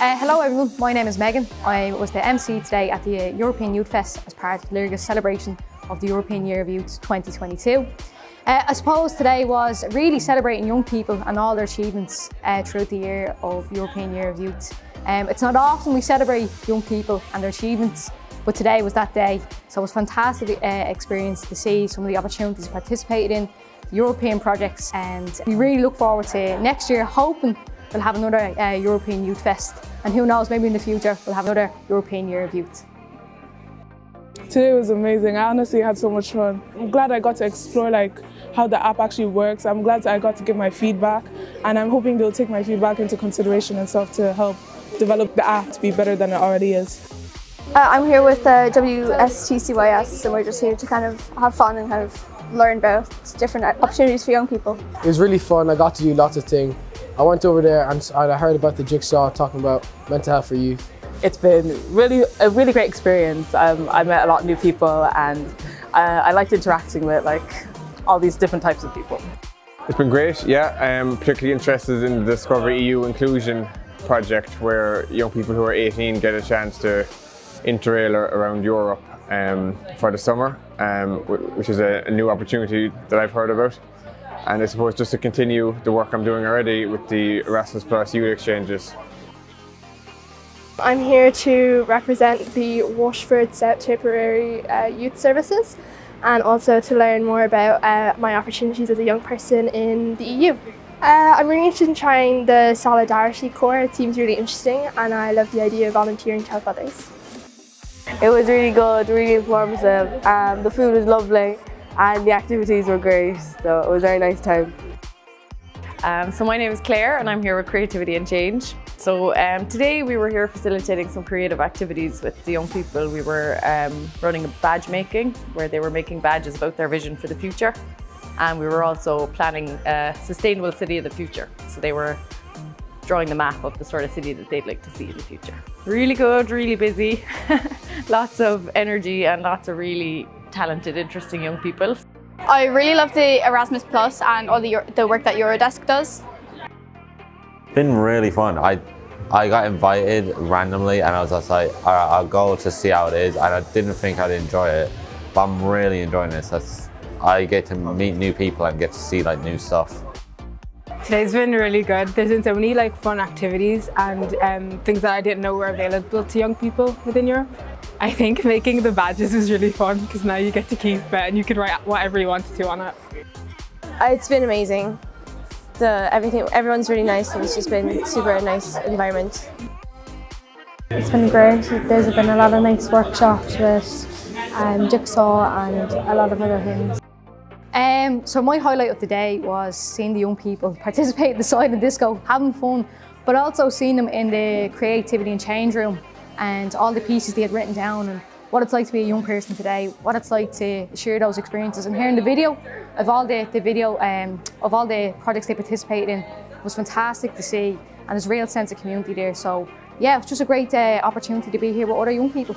Uh, hello everyone, my name is Megan. I was the MC today at the European Youth Fest as part of Léargas celebration of the European Year of Youth 2022. Uh, I suppose today was really celebrating young people and all their achievements uh, throughout the year of European Year of Youth. Um, it's not often we celebrate young people and their achievements, but today was that day. So it was a fantastic uh, experience to see some of the opportunities participated in, European projects, and we really look forward to next year, hoping we'll have another uh, European Youth Fest. And who knows, maybe in the future we'll have another European Year of Youth. Today was amazing. I honestly had so much fun. I'm glad I got to explore like how the app actually works. I'm glad I got to give my feedback and I'm hoping they'll take my feedback into consideration and stuff to help develop the app to be better than it already is. Uh, I'm here with uh, WSTCYS, and we're just here to kind of have fun and kind of learn about different opportunities for young people. It was really fun. I got to do lots of things. I went over there and I heard about the jigsaw talking about mental health for youth it's been really a really great experience. Um, I met a lot of new people and uh, I liked interacting with like all these different types of people. It's been great, yeah. I'm particularly interested in the Discover EU Inclusion project where young people who are 18 get a chance to interrail around Europe um, for the summer, um, which is a, a new opportunity that I've heard about. And I suppose just to continue the work I'm doing already with the Erasmus Plus youth exchanges. I'm here to represent the Waterford South Tipperary uh, Youth Services and also to learn more about uh, my opportunities as a young person in the EU. Uh, I'm really interested in trying the Solidarity Corps. It seems really interesting and I love the idea of volunteering to help others. It was really good, really informative. Um, the food was lovely and the activities were great, so it was a very nice time. Um, so my name is Claire and I'm here with Creativity and Change. So um, today we were here facilitating some creative activities with the young people. We were um, running a badge making where they were making badges about their vision for the future. And we were also planning a sustainable city of the future. So they were drawing the map of the sort of city that they'd like to see in the future. Really good, really busy, lots of energy and lots of really talented, interesting young people. I really love the Erasmus Plus and all the, the work that Eurodesk does. Been really fun. I I got invited randomly and I was just like, all right, I'll go to see how it is. And I didn't think I'd enjoy it, but I'm really enjoying this. That's, I get to meet new people and get to see like new stuff. Today's been really good. There's been so many like fun activities and um, things that I didn't know were available to young people within Europe. I think making the badges was really fun because now you get to keep it and you can write whatever you wanted to on it. It's been amazing. The, everything, everyone's really nice and it's just been super nice environment. It's been great. There's been a lot of nice workshops with um, Jigsaw and a lot of other things. Um, so my highlight of the day was seeing the young people participate in the silent disco, having fun, but also seeing them in the creativity and change room and all the pieces they had written down and what it's like to be a young person today, what it's like to share those experiences. And hearing the video of all the, the video um, of all the projects they participated in was fantastic to see and there's a real sense of community there. So yeah, it was just a great uh, opportunity to be here with other young people.